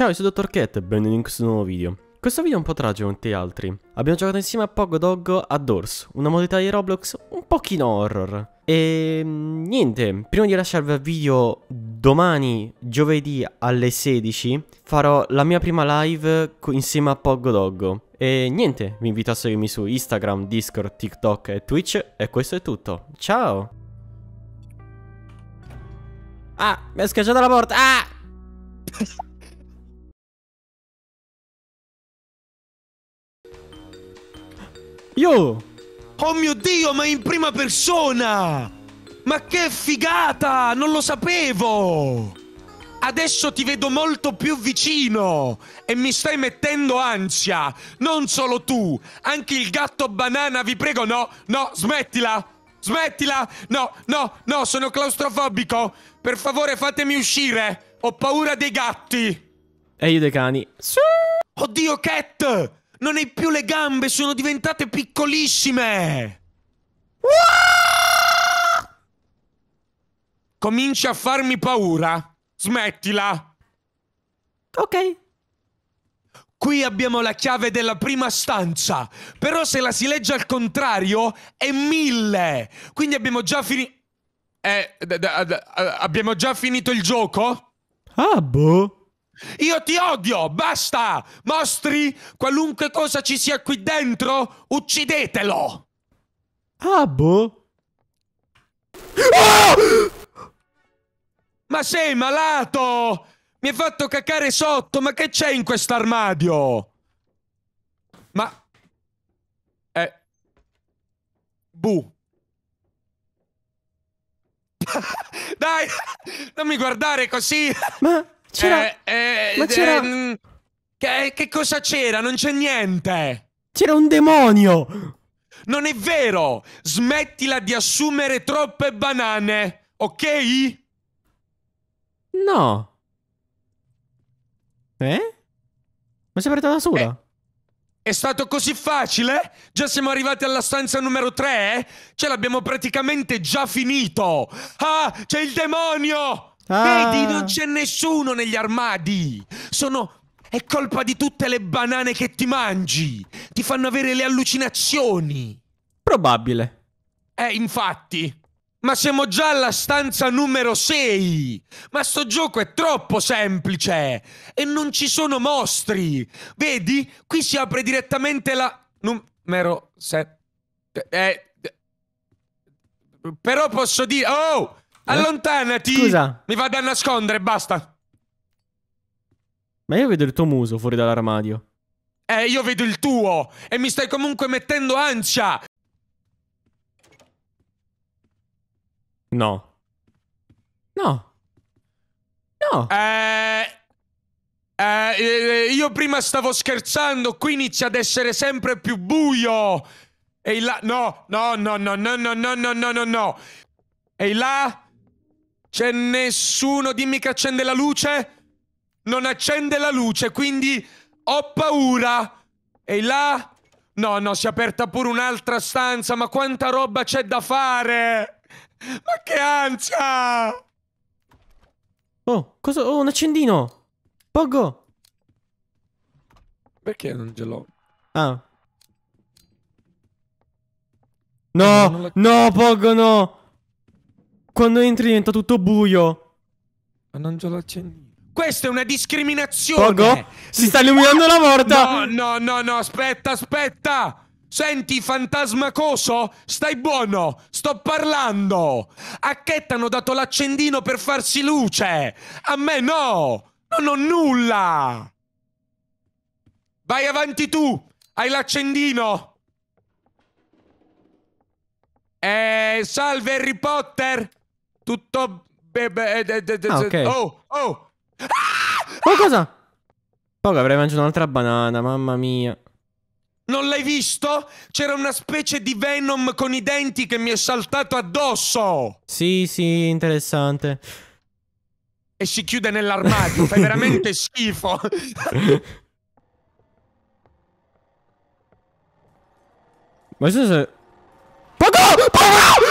Ciao, io sono Dottor Cat e benvenuti in questo nuovo video. Questo video è un po' tragico come tanti altri. Abbiamo giocato insieme a Pogo Dog a Doors, una modalità di Roblox un pochino horror. E mm, niente, prima di lasciarvi il video domani, giovedì alle 16, farò la mia prima live insieme a Pogo Dog. E niente, vi invito a seguirmi su Instagram, Discord, TikTok e Twitch. E questo è tutto. Ciao! Ah, mi ha schiacciato la porta! Ah! Io! Oh mio Dio, ma in prima persona! Ma che figata! Non lo sapevo! Adesso ti vedo molto più vicino e mi stai mettendo ansia. Non solo tu, anche il gatto banana, vi prego, no, no, smettila! Smettila! No, no, no, sono claustrofobico! Per favore fatemi uscire! Ho paura dei gatti! E io dei cani. Sì. Oddio, Cat! Non hai più le gambe, sono diventate piccolissime! Cominci a farmi paura. Smettila. Ok. Qui abbiamo la chiave della prima stanza. Però se la si legge al contrario è mille. Quindi abbiamo già finito. Eh, abbiamo già finito il gioco? Ah, boh. Io ti odio, basta! Mostri, qualunque cosa ci sia qui dentro, uccidetelo! Ah, boh. Oh! Ma sei malato! Mi hai fatto cacare sotto, ma che c'è in quest'armadio? Ma... Eh... Bu. Dai, non mi guardare così! Ma... C'era... Eh, eh, Ma c'era... ehm, che, che cosa c'era? Non c'è niente! C'era un demonio! Non è vero! Smettila di assumere troppe banane, ok? No. Eh? Ma sei aperta da sola? Eh. È stato così facile? Già siamo arrivati alla stanza numero 3? Ce l'abbiamo praticamente già finito! Ah, c'è il demonio! Ah. Vedi, non c'è nessuno negli armadi! Sono... È colpa di tutte le banane che ti mangi! Ti fanno avere le allucinazioni! Probabile. Eh, infatti! Ma siamo già alla stanza numero 6! Ma sto gioco è troppo semplice! E non ci sono mostri! Vedi? Qui si apre direttamente la... numero 7... Eh... Però posso dire... Oh! Allontanati! Scusa. Mi vado a nascondere, basta. Ma io vedo il tuo muso fuori dall'armadio. Eh, io vedo il tuo! E mi stai comunque mettendo ansia! No. No. No. Eh... Eh, io prima stavo scherzando, qui inizia ad essere sempre più buio. Ehi là, no, no, no, no, no, no, no, no, no, no. Ehi là, c'è nessuno, dimmi che accende la luce. Non accende la luce, quindi ho paura. Ehi là, no, no, si è aperta pure un'altra stanza, ma quanta roba c'è da fare. Ma che ansia! Oh, cosa? Oh, un accendino! Pogo! Perché non ce l'ho? Ah. No, no, Pogo, no! Quando entri diventa tutto buio. Ma non ce l'ho accendino. Questa è una discriminazione! Pogo? Si sta illuminando la porta! No, no, no, no, aspetta, aspetta! Senti, fantasmacoso? Stai buono! Sto parlando! A Ket hanno dato l'accendino per farsi luce! A me no! Non ho nulla! Vai avanti tu! Hai l'accendino! Eh, salve Harry Potter! Tutto... Ah, ok. Oh, oh! Oh, cosa? Pogo avrei mangiato un'altra banana, mamma mia. Non l'hai visto? C'era una specie di Venom con i denti che mi è saltato addosso! Sì, sì, interessante. E si chiude nell'armadio, fai veramente schifo! Ma se... se... Pogo!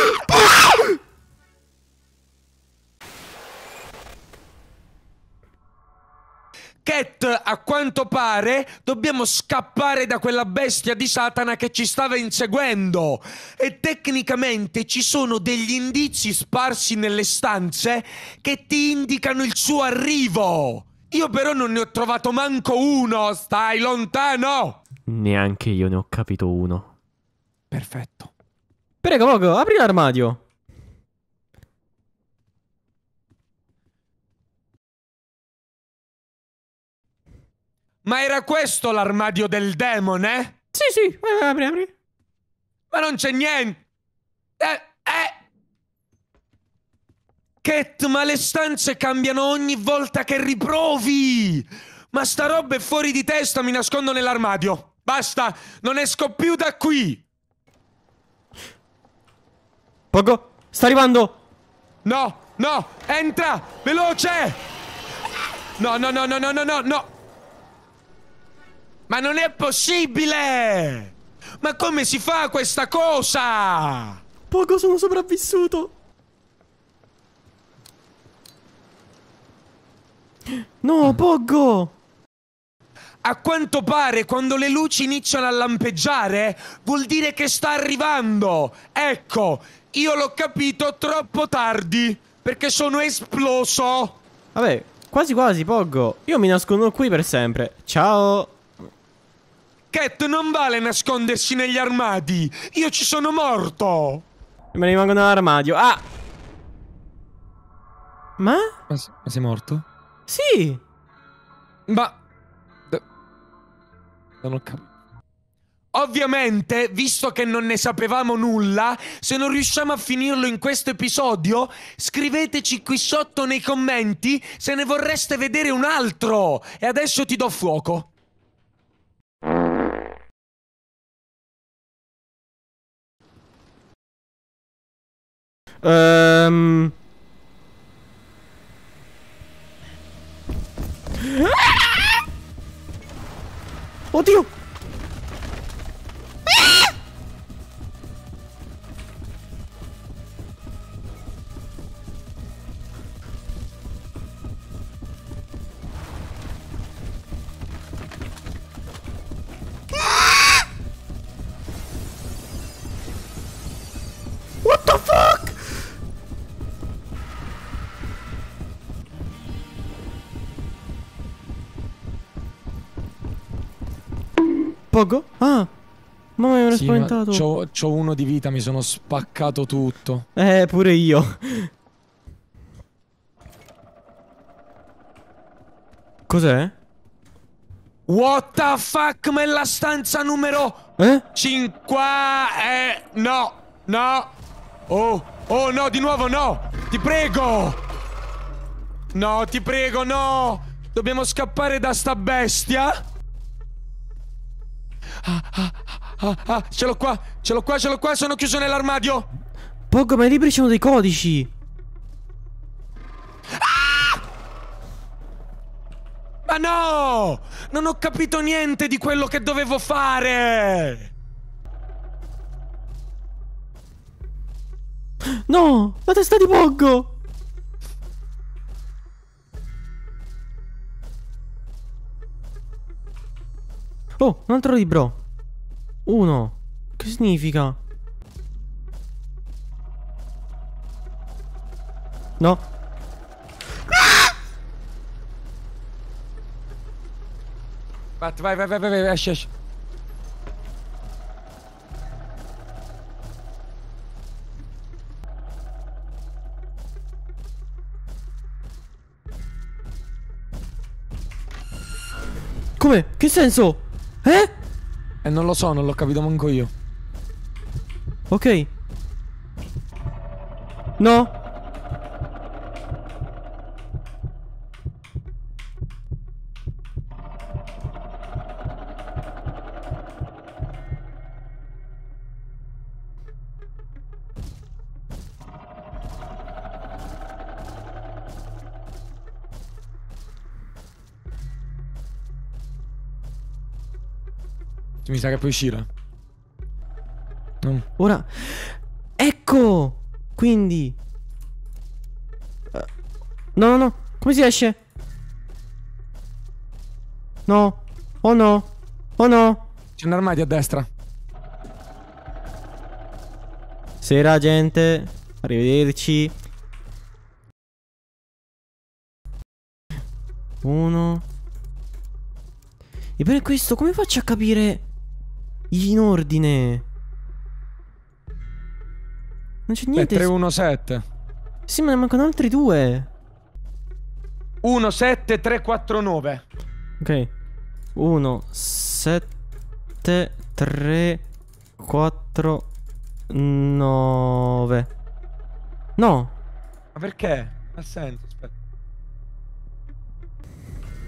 Cat, a quanto pare, dobbiamo scappare da quella bestia di Satana che ci stava inseguendo. E tecnicamente ci sono degli indizi sparsi nelle stanze che ti indicano il suo arrivo. Io però non ne ho trovato manco uno. Stai lontano. Neanche io ne ho capito uno. Perfetto. Prego, Pogo, apri l'armadio. Ma era questo l'armadio del demone? Sì, sì, apri, apri. Ma non c'è niente. Eh, eh. Cat, ma le stanze cambiano ogni volta che riprovi. Ma sta roba è fuori di testa, mi nascondo nell'armadio. Basta, non esco più da qui. Pogo, sta arrivando. No, no, entra, veloce. No, no, no, no, no, no, no, no. Ma non è possibile! Ma come si fa questa cosa? Pogo, sono sopravvissuto. No, Pogo! A quanto pare quando le luci iniziano a lampeggiare vuol dire che sta arrivando. Ecco, io l'ho capito troppo tardi perché sono esploso. Vabbè, quasi quasi, Pogo. Io mi nascondo qui per sempre. Ciao. Cat non vale nascondersi negli armadi. Io ci sono morto. Me ne rimango nell'armadio. Ah! Ma? Ma, ma sei morto? Sì! Ma... Non ho capito. Ovviamente, visto che non ne sapevamo nulla, se non riusciamo a finirlo in questo episodio, scriveteci qui sotto nei commenti se ne vorreste vedere un altro. E adesso ti do fuoco. Ehm... Oddio! What Pogo? Ah! Mamma mia, mi ero Sì, ma spaventato. c'ho, c'ho uno di vita, mi sono spaccato tutto. Eh, pure io. Cos'è? What the fuck, ma è la stanza numero Eh? 5... Eh, no, no. Oh, oh no, di nuovo no. Ti prego. No, ti prego, no. Dobbiamo scappare da sta bestia. Ah, ah, ah, ah, ce l'ho qua, ce l'ho qua, ce l'ho qua, sono chiuso nell'armadio. Pogo, ma i libri sono dei codici. Ma no! Non ho capito niente di quello che dovevo fare! No! La testa di Pogo! Oh, un altro libro. Uno. Che significa? No. Vai, vai, vai, vai, vai, esci, esci. Come? Che senso? Eh? Eh, non lo so, non l'ho capito manco io. Ok. No. Mi sa che puoi uscire. No. Ora. Ecco! Quindi. Eh, No, no, no. Come si esce? No. Oh no. Oh no. C'è un armadio a destra. Sera gente. Arrivederci. Uno. E per questo come faccio a capire in ordine? Non c'è Beh, niente. 317. Sì, ma ne mancano altri due. 17349. Ok. 1, 7, 3, 4, 9. No. Ma perché? Ma senti, aspetta.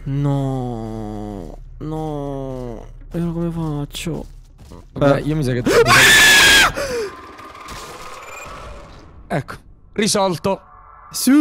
No. No. E come faccio? Vabbè, Eh. io mi sa che... ecco, risolto. Sì.